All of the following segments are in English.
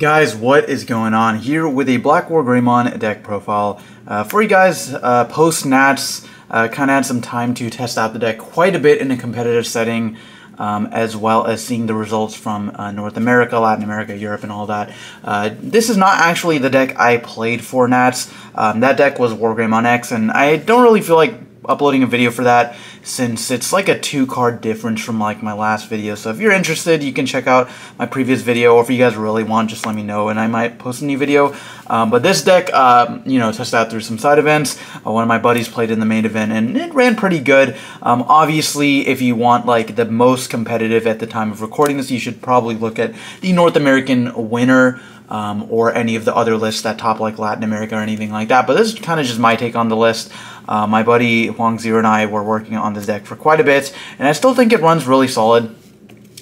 Guys, what is going on? Here with a Black War Greymon deck profile. Uh, for you guys, uh, post Nats, uh, kind of had some time to test out the deck quite a bit in a competitive setting, um, as well as seeing the results from uh, North America, Latin America, Europe, and all that. Uh, this is not actually the deck I played for Nats. Um, that deck was War Greymon X, and I don't really feel like uploading a video for that since it's like a two card difference from like my last video. So if you're interested, you can check out my previous video, or if you guys really want, just let me know and I might post a new video. Um, but this deck, um, you know, tested out through some side events. Uh, one of my buddies played in the main event and it ran pretty good. Um, obviously, if you want like the most competitive at the time of recording this, you should probably look at the North American winner um, or any of the other lists that top like Latin America or anything like that. But this is kind of just my take on the list. Uh, my buddy Huang Zero and I were working on this deck for quite a bit, and I still think it runs really solid.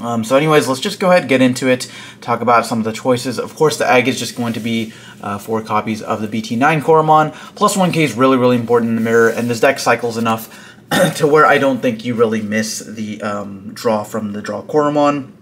Um, so anyways, let's just go ahead and get into it, talk about some of the choices. Of course, the egg is just going to be uh, four copies of the BT9 Koromon. Plus 1k is really, really important in the mirror, and this deck cycles enough to where I don't think you really miss the um, draw from the draw Koromon.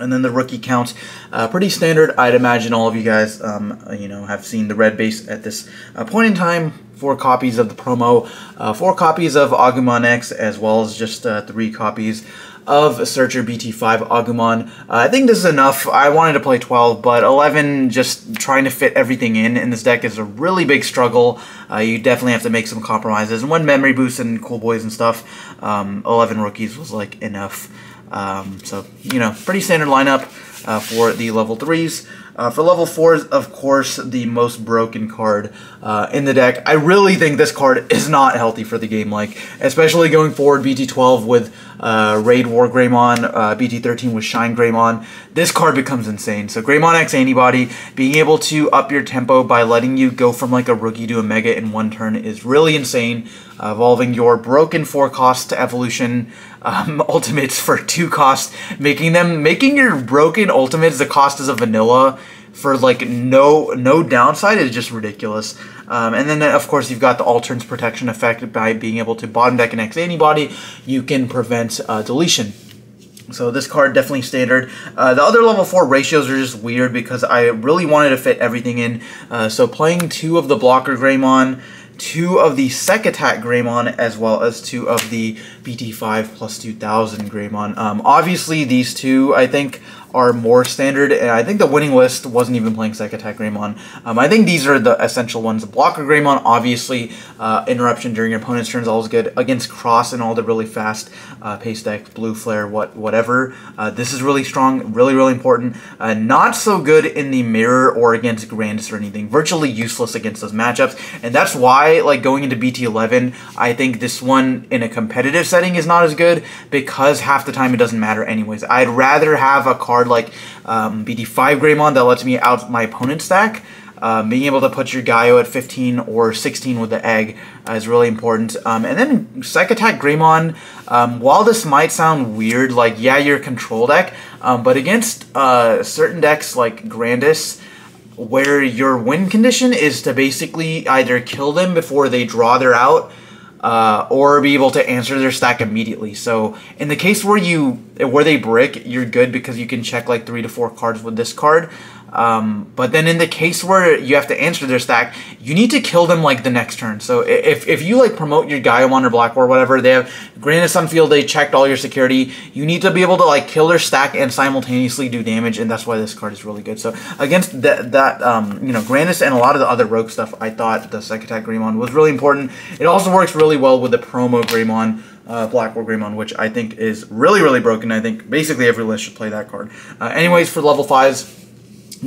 And then the rookie count, uh, pretty standard. I'd imagine all of you guys, um, you know, have seen the red base at this uh, point in time. Four copies of the promo, uh, four copies of Agumon X, as well as just uh, three copies of Searcher BT5 Agumon. Uh, I think this is enough. I wanted to play 12, but 11, just trying to fit everything in in this deck is a really big struggle. Uh, you definitely have to make some compromises. And when memory boosts and cool boys and stuff, um, 11 rookies was like enough. Um, so, you know, pretty standard lineup uh, for the level 3s. Uh, for level 4s, of course, the most broken card uh, in the deck. I really think this card is not healthy for the game, like, especially going forward, BT12 with uh, Raid War Greymon, uh, BT13 with Shine Greymon. This card becomes insane. So Greymon X Antibody, being able to up your tempo by letting you go from like a rookie to a mega in one turn is really insane. Uh, evolving your broken 4 cost to evolution um, ultimates for 2 cost, making them, making your broken ultimates the cost as a vanilla for like no no downside is just ridiculous. Um, and then of course you've got the all turns protection effect by being able to bottom deck an X antibody, you can prevent uh, deletion. So this card definitely standard. Uh, the other level 4 ratios are just weird because I really wanted to fit everything in. Uh, so playing two of the blocker Greymon, two of the Sec Attack Greymon, as well as two of the BT5 plus 2000 Greymon. Um, obviously these two, I think, are more standard, and I think the winning list wasn't even playing Sec Attack Greymon. Um, I think these are the essential ones. Blocker Greymon, obviously, uh, interruption during your opponent's turn is always good. Against Cross and all the really fast uh, pace deck, Blue Flare, what whatever. Uh, this is really strong, really, really important. Uh, not so good in the mirror or against Grandis or anything. Virtually useless against those matchups, and that's why, like, going into BT11, I think this one in a competitive setting is not as good because half the time it doesn't matter anyways. I'd rather have a card like um, BT5 Greymon that lets me out my opponent's stack. Uh, being able to put your Gaio at 15 or 16 with the egg uh, is really important. Um, and then Sec Attack Greymon, um, while this might sound weird, like, yeah, you're a control deck, um, but against uh, certain decks like Grandis, where your win condition is to basically either kill them before they draw their out, uh, or be able to answer their stack immediately. So in the case where you where they brick, you're good because you can check like three to four cards with this card. Um, but then in the case where you have to answer their stack, you need to kill them like the next turn. So if, if you like promote your Gaiamon or Black or whatever, they have granted Sunfield, they checked all your security. You need to be able to like kill their stack and simultaneously do damage, and that's why this card is really good. So against that, that um, you know, Grandis and a lot of the other rogue stuff, I thought the Sec Attack Greymon was really important. It also works really well with the promo Greymon. Uh, Black War Greymon, which I think is really, really broken. I think basically every list should play that card. Uh, anyways, for level 5s, I'm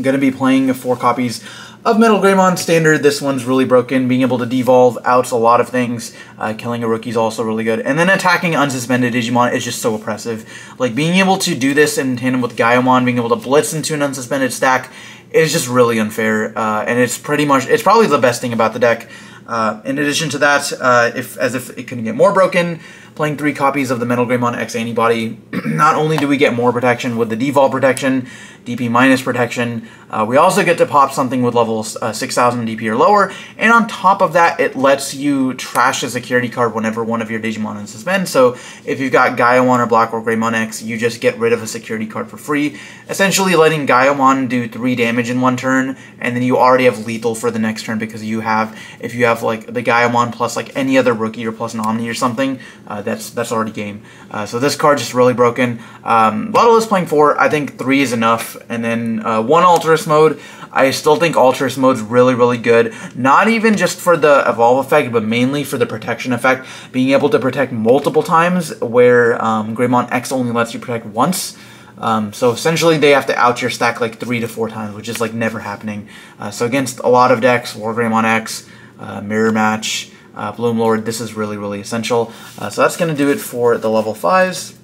going to be playing four copies of Metal Greymon Standard. This one's really broken. Being able to devolve out a lot of things. Uh, killing a rookie is also really good. And then attacking unsuspended Digimon is just so oppressive. Like, being able to do this in tandem with Gaiamon, being able to blitz into an unsuspended stack is just really unfair. Uh, and it's pretty much, it's probably the best thing about the deck. Uh, in addition to that, uh, if as if it can get more broken, playing three copies of the Metal Greymon X Antibody, not only do we get more protection with the Devolve protection, DP minus protection, uh, we also get to pop something with level uh, 6000 DP or lower, and on top of that, it lets you trash a security card whenever one of your Digimon is suspended. So if you've got Gaiamon or Black or Greymon X, you just get rid of a security card for free, essentially letting Gaiamon do 3 damage in one turn, and then you already have lethal for the next turn because you have, if you have like the Gaiamon plus like any other rookie or plus an Omni or something, uh, that's that's already game. Uh, so this card just really broken. Um, Lotto is playing 4, I think 3 is enough, and then uh, 1 Alterous mode. I still think Alterous mode's really, really good. Not even just for the evolve effect, but mainly for the protection effect. Being able to protect multiple times, where um, Greymon X only lets you protect once. Um, so essentially, they have to out your stack like three to four times, which is like never happening. Uh, so against a lot of decks, War Greymon X, uh, Mirror Match, uh, Bloom Lord, this is really, really essential. Uh, so that's going to do it for the level 5s.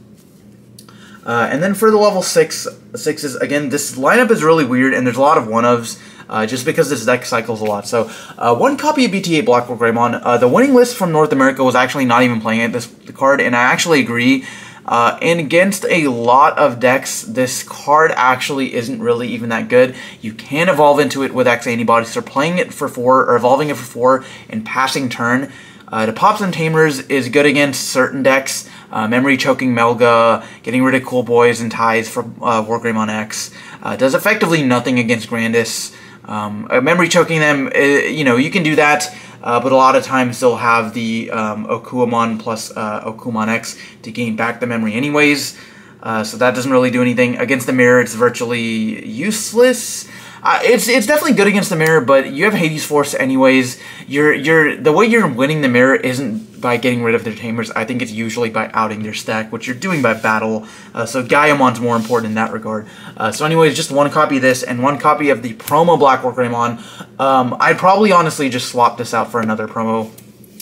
Uh, and then for the level six sixes, again, this lineup is really weird, and there's a lot of one ofs. Uh, just because this deck cycles a lot. So, uh, one copy of BT8 Black War Greymon. Uh, the winning list from North America was actually not even playing it, this the card, and I actually agree. Uh, and against a lot of decks, this card actually isn't really even that good. You can evolve into it with X Antibodies, so playing it for 4, or evolving it for 4, and passing turn. Uh, the Pops and Tamers is good against certain decks, uh, memory choking Melga, getting rid of Cool Boys and Ties for uh, War Greymon X. Uh, does effectively nothing against Grandis. Um, uh, memory choking them, uh, you know, you can do that, uh, but a lot of times they'll have the um, Okuwamon plus Okuwamon X to gain back the memory anyways. so that doesn't really do anything. Against the mirror, it's virtually useless. It's it's definitely good against the mirror, but you have Hades Force anyways. You're you're the way you're winning the mirror isn't by getting rid of their tamers. I think it's usually by outing their stack, which you're doing by battle. Uh, so Gaiamon's more important in that regard. Uh, so anyways, just one copy of this and one copy of the promo Black War Greymon. Um, I'd probably honestly just swap this out for another promo.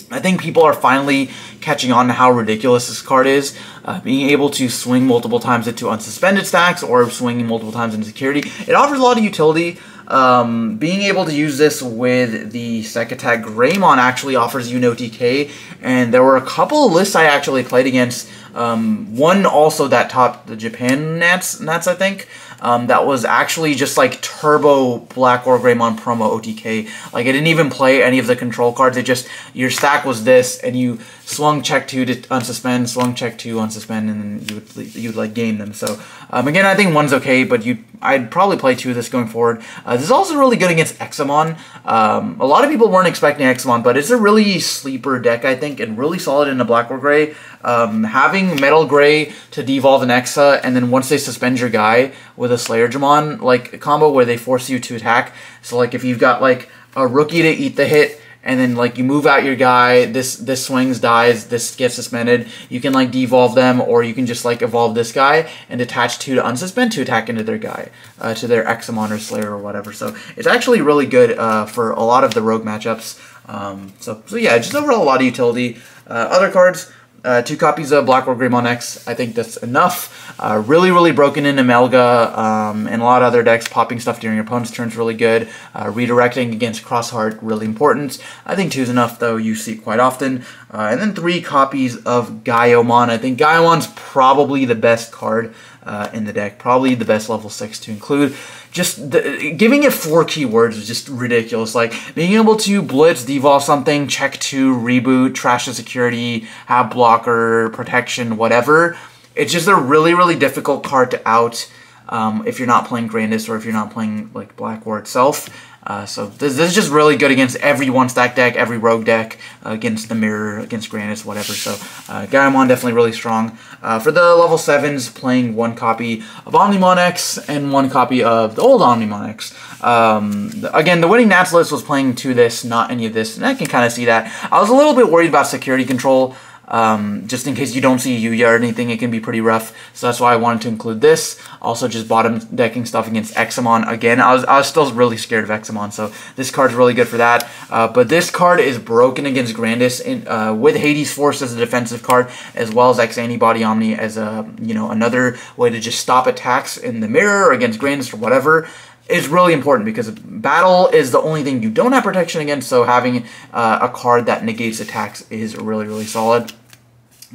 I think people are finally catching on to how ridiculous this card is. Uh, being able to swing multiple times into unsuspended stacks or swinging multiple times into security. It offers a lot of utility. Um, being able to use this with the Attack Greymon actually offers you no TK, and there were a couple of lists I actually played against. Um, one also that topped the Japan Nats, Nats I think, um, that was actually just like turbo Black War Greymon promo OTK. Like it didn't even play any of the control cards. It just your stack was this, and you swung check two to unsuspend, swung check two unsuspend, and then you would you would like game them. So um, again, I think one's okay, but you I'd probably play two of this going forward. Uh, this is also really good against Examon. Um, a lot of people weren't expecting Examon, but it's a really sleeper deck, I think, and really solid in a Black or Gray. Um, having Metal Gray to devolve an Exa, and then once they suspend your guy with a Slayerdramon, like combo where they force you to attack. So like if you've got like a rookie to eat the hit, and then like you move out your guy, this this swings, dies, this gets suspended. You can like devolve them, or you can just like evolve this guy and attach two to unsuspend to attack into their guy, uh, to their Examon or Slayer or whatever. So it's actually really good uh, for a lot of the rogue matchups. Um, so so yeah, just overall a lot of utility. Uh, other cards. Uh, two copies of Black War Greymon X. I think that's enough. Uh, really, really broken in Amelga um, and a lot of other decks. Popping stuff during your opponent's turns really good. Uh, redirecting against Crossheart really important. I think two is enough though. You see it quite often. Uh, and then three copies of Gaiamon. I think Gaiamon's probably the best card uh, in the deck. Probably the best level 6 to include. Just the, giving it four keywords is just ridiculous. Like being able to blitz, devolve something, check to, reboot, trash the security, have blocker, protection, whatever. It's just a really, really difficult card to out um, if you're not playing Grandis or if you're not playing like Black War itself. Uh, so this, this, is just really good against every one stack deck, every rogue deck, uh, against the mirror, against Grandis, whatever. So uh, definitely really strong. Uh, for the level 7s, playing one copy of Omnimon X and one copy of the old Omnimon X. Um, again, the winning Nats list was playing to this, not any of this, and I can kind of see that. I was a little bit worried about security control. Um, just in case you don't see Yuya or anything, it can be pretty rough. So that's why I wanted to include this. Also, just bottom decking stuff against Examon. Again, I was, I was still really scared of Examon, so this card's really good for that. Uh, but this card is broken against Grandis in, uh, with Hades Force as a defensive card, as well as X Antibody Omni as a you know another way to just stop attacks in the mirror against Grandis or whatever is really important because battle is the only thing you don't have protection against, so having uh, a card that negates attacks is really, really solid.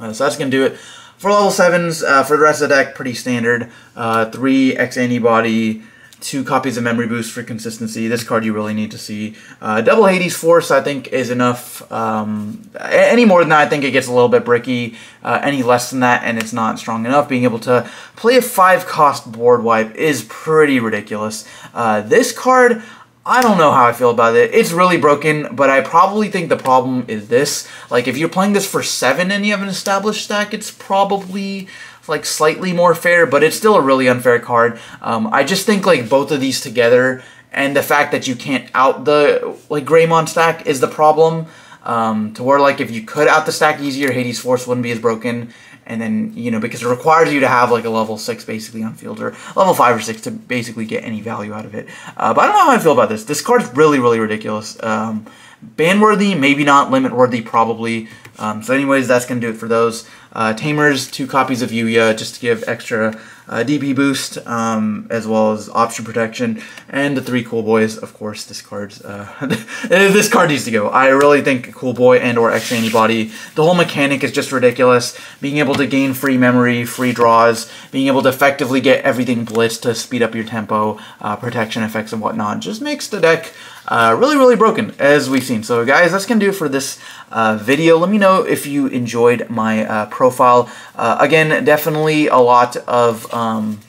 Uh, so that's going to do it. For level 7s, uh, for the rest of the deck, pretty standard. Uh, 3 X Antibody, two copies of Memory Boost for consistency. This card you really need to see. Uh, double Hades Force, I think, is enough. Um, any more than that, I think it gets a little bit bricky. Uh, any less than that, and it's not strong enough. Being able to play a five cost board wipe is pretty ridiculous. Uh, this card, I don't know how I feel about it. It's really broken, but I probably think the problem is this. Like, if you're playing this for seven and you have an established stack, it's probably like slightly more fair, but it's still a really unfair card. Um, I just think like both of these together and the fact that you can't out the like Greymon stack is the problem. Um, to where like if you could out the stack easier, Hades Force wouldn't be as broken. And then you know because it requires you to have like a level six basically on field or level five or six to basically get any value out of it. Uh, but I don't know how I feel about this. This card's really really ridiculous. Um, ban worthy, maybe not. Limit worthy, probably. Um, so anyways, that's going to do it for those. Uh, Tamers, two copies of Yuya, just to give extra uh, DP boost, um, as well as option protection, and the three Cool Boys, of course, this card's, uh, this card needs to go. I really think Cool Boy and or X Antibody, the whole mechanic is just ridiculous. Being able to gain free memory, free draws, being able to effectively get everything blitzed to speed up your tempo, uh, protection effects and whatnot, just makes the deck uh, really, really broken, as we've seen. So, guys, that's going to do for this uh, video. Let me know if you enjoyed my uh, profile. Uh, again, definitely a lot of... Um,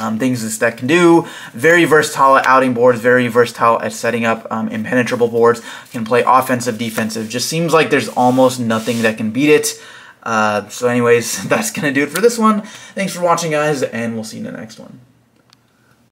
um, things this deck can do. Very versatile at outing boards, very versatile at setting up um, impenetrable boards. Can play offensive, defensive. Just seems like there's almost nothing that can beat it. Uh, so anyways, that's going to do it for this one. Thanks for watching, guys, and we'll see you in the next one.